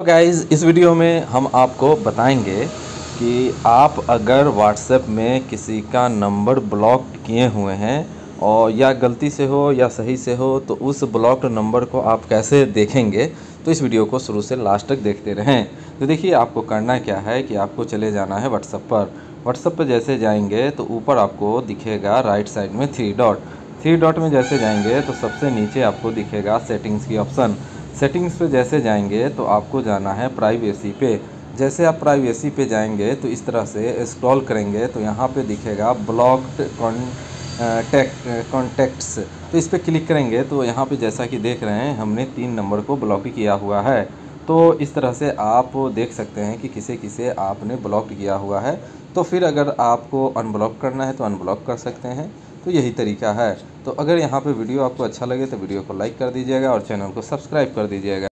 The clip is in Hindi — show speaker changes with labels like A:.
A: गाइस इस वीडियो में हम आपको बताएँगे कि आप अगर व्हाट्सएप में किसी का नंबर ब्लॉक किए हुए हैं और या गलती से हो या सही से हो तो उस ब्लॉक्ड नंबर को आप कैसे देखेंगे? तो इस वीडियो को शुरू से लास्ट तक देखते रहें। तो देखिए, आपको करना क्या है कि आपको चले जाना है व्हाट्सएप पर। व्हाट्सएप पर जैसे जाएँगे तो ऊपर आपको दिखेगा राइट साइड में थ्री डॉट थ्री डॉट में जैसे जाएँगे तो सबसे नीचे आपको दिखेगा सेटिंग्स की ऑप्शन सेटिंग्स पे जैसे जाएँगे तो आपको जाना है प्राइवेसी पे। जैसे आप प्राइवेसी पे जाएँगे तो इस तरह से स्क्रॉल करेंगे तो यहाँ पे दिखेगा ब्लॉक्ड कॉन्टैक्ट्स तो इस पर क्लिक करेंगे तो यहाँ पे जैसा कि देख रहे हैं, हमने तीन नंबर को ब्लॉक किया हुआ है। तो इस तरह से आप देख सकते हैं कि किसे किसे आपने ब्लॉक किया हुआ है। तो फिर अगर आपको अनब्लॉक करना है तो अनब्लॉक कर सकते हैं। तो यही तरीका है। तो अगर यहाँ पर वीडियो आपको अच्छा लगे तो वीडियो को लाइक कर दीजिएगा और चैनल को सब्सक्राइब कर दीजिएगा।